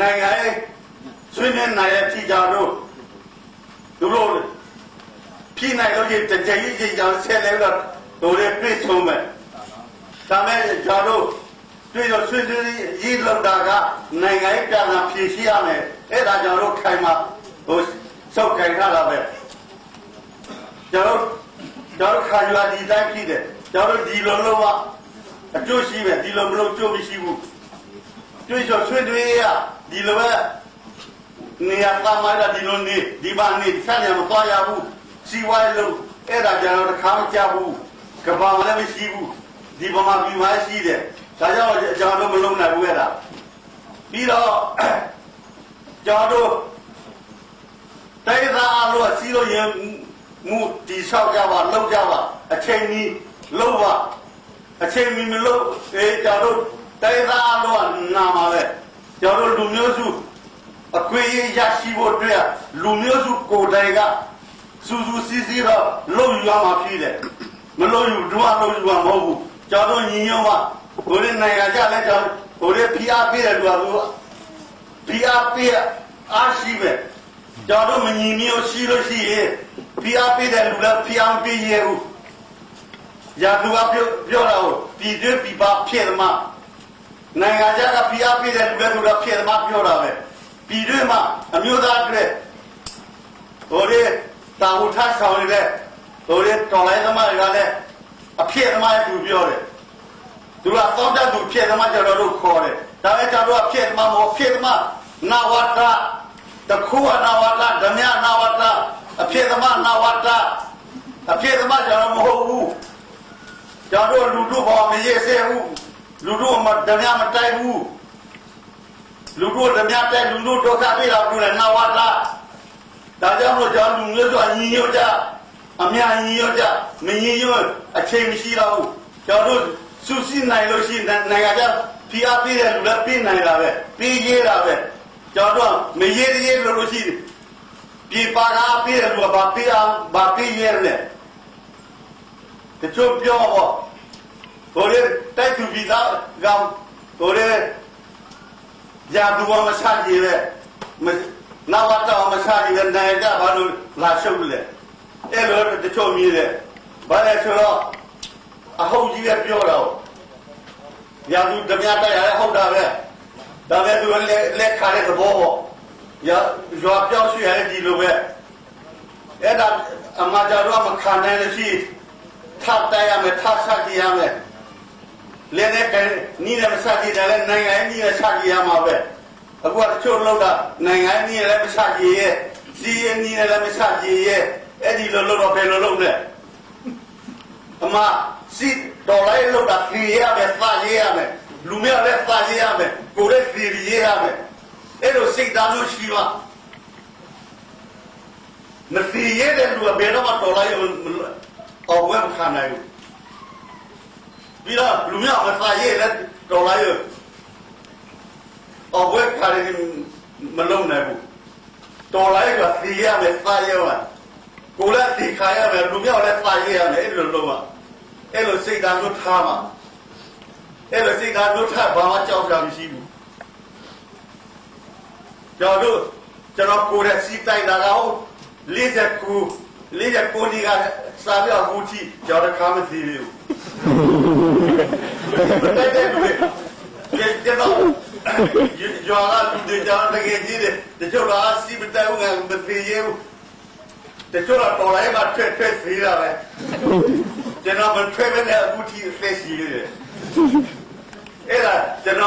နိုင်ငံရေးဆွေးနွေးနိုင်ရဲ့ဖြစ်ကြတော့သူတို့ဖြစ်နိုင်လို့ဒီတကြိမ်ကြီးကြောင်ဆက်လဲတော့တို့ရဲ့ပြည့်စုံမယ်ဒါမဲ့ကြတော့တွေ့ရဆွေးနွေးရေးလောက်တာကနိုင်ငံရေးပြန်လာဖြည့်ရှိရမယ်အဲ့ဒါကြောင့်တို့ခိုင်မှာဟိုစောက်ခိုင်ထားတာပဲကျွန်တော်ကျွန်တော်ခါရွာဒီတိုင်းဖြစ်တယ်ကျွန်တော်ဒီလိုလိုကအကျိုးရှိပဲဒီလိုမလို့ကျိုးမရှိဘူးတွေ့ရဆွေးနွေးရ ဒီလိုပဲနေရာကမှရဒီလိုနေဒီပါနေဆက်နေမသွားရဘူးစီဝိုင်းလို့အဲ့ဒါကျွန်တော်တခါမကြဘူးကဘာမှလည်းမရှိဘူးဒီပမာပြည်မှာရှိတယ်ဒါကြောင့်ကျွန်တော်တို့မလုံးနိုင်ဘူးအဲ့ဒါပြီးတော့ကျွန်တော်တို့တိုင်းသားအလို့စီလို့ရင်မူတိဆောက်ကြပါလောက်ကြပါအချိန်ကြီးလောက်ပါအချိန်မီမလို့အေးကျွန်တော်တို့တိုင်းသားအလို့နာမှာပဲ ကျွန်တော်တို့လူမျိုးစုအခွင့်အရေးရရှိဖို့အတွက်လူမျိုးစုကိုယ်တိုင်ကစူးစူးစီးစီးတော့လုံယူရမှာဖြစ်တယ်မလုံယူတော့လုံယူမှာမဟုတ်ဘူးကျွန်တော်ညီညွတ်မှာဘိုးလေးနိုင်ငံကြလဲကျွန်တော်ဘိုးလေးဖိအားပေးတယ်လို့ကဖိအားပေးအားရှိပဲကျွန်တော်မညီမျိုးရှိလို့ရှိရင်ဖိအားပေးတယ်လူလည်းဖိအားပေးရဘူးရာသူကပြောပြောတာကိုပြည်တွင်းပြည်ပဖြစ်တယ်မှာ နိုင်ငံခြားကဖိအားပေးတယ်လူလည်းသူကဖြစ်တယ်မှာပြောတာပဲပြည်တွင်းမှာအမျိုးသားတွေဟိုလေတာဝထဆောင်နေတဲ့ဟိုလေတော်လိုင်းသမားတွေကလည်းအဖြစ်သမားသူပြောတယ်သူကသောတတ်သူဖြစ်သမားကျွန်တော်တို့ခေါ်တယ်ဒါပေမဲ့ကျွန်တော်တို့ဖြစ်သမားမဟုတ်ဖြစ်သမားနာဝတ္တတခုအနာဝတ္တဓမြနာဝတ္တအဖြစ်သမားနာဝတ္တအဖြစ်သမားကျွန်တော်မဟုတ်ဘူးကျွန်တော်လူတို့ဘောမရေးစေဘူး လူတို့မဓမြမတိုက်ဘူးလူတို့ဓမြတိုက်လူတို့ဒုက္ခပြေးတာဘူးလေနာဝတ္တဒါကြောင့်လို့ကျွန်တော်လူမျိုးဆိုညီညွတ်ကြအများညီညွတ်ကြမညီညွတ်အချိန်မရှိတော့ဘူးကျွန်တော်တို့စုစည်းနိုင်လို့ရှိရင်နိုင်ငံကဖိအားပေးတဲ့လူလည်းပေးနိုင်တာပဲပေးရတာပဲကျွန်တော်တို့မရေးတည်းလို့လို့ရှိရင်ပြေပါကားပေးတယ်လူကဘာပေးအောင်ဘာပေးရလဲတချို့ပြောတော့ ဟိုလေတိုက်သူပြည်သားကောင်ဟိုလေရာသူကမဆာကြည့်ပဲနာဝတ္တမဆာကြည့်တဲ့နိုင်ကြဘာလို့လာရှုပ်လဲအဲ့လိုတချို့မြည်တယ်ဘာလဲဆိုတော့အဟုတ်ကြီးပဲပြောတော့ရာသူဓမြတိုက်ရဟုတ်တာပဲဒါပဲသူလက်လက်ခါတဲ့သဘောပေါ့ရရွာပြောင်းရွှေ့ရတဲ့ဒီလိုပဲအဲ့ဒါအမကြတော့မခံနိုင်လို့ရှိထပ်တိုင်ရမယ်ထပ်ဆက်ကြည့်ရမယ် လည်းနဲ့ကနီးလည်းမဆက်ကြည့်တယ်လည်းနိုင်ငံနီးလည်းဆက်ကြည့်ရမှာပဲအခုကတချို့လောက်တာနိုင်ငံနီးလည်းမဆက်ကြည့်ရဲ့စီးရင်နီးလည်းမဆက်ကြည့်ရဲ့အဲ့ဒီလိုလို့တော့ဘယ်လိုလုပ်လဲအမစီတော်လိုက်လို့တာခေရမယ်စရရမယ်လူမျိုးလည်းစရရမယ်ကိုယ်လည်းစီရရမယ်အဲ့လိုစိတ်ဓာတ်လို့ရှိပါမစီရတဲ့လူကဘယ်တော့မှတော်လိုက်အောင်ဝယ်ခံနိုင်ဘူး ပြီးတော့လူမျိုးမစရလည်းတော်လိုက်အောင်ဝယ်ခံနိုင်မလုံးနိုင်ဘူးတော်လိုက်ကစီရမယ်စရရမယ်ကိုယ်လည်းစီခါရမယ်လူမျိုးလည်းစရရမယ်အဲ့လိုလုံးဝအဲ့လိုစိတ်ဓာတ်လို့ထားမှာအဲ့လိုစိတ်ဓာတ်လို့ထားဘာမှကြောက်ကြမရှိဘူးကျွန်တော်ကျွန်တော်ကိုယ်ရဲ့စီးတိုက်တာကဟုတ်49 49ဒီကစားပြအခုထိကျွန်တော်ခါမသိဘူးတို က်တယ်ကွကျွန်တော်ယောဂလူတွေကြောင့်တကယ်ကြီးတယ်တချို့ကစီးမတိုင်ဘူးငါမသိရဘူးတချို့ကတော်လိုက်မှထွက်ထွက်သေးတာပဲကျွန်တော်မထွက်ဘဲနဲ့အခုထိအသက်ရှိနေတယ်အဲ့ဒါကျွန်တော်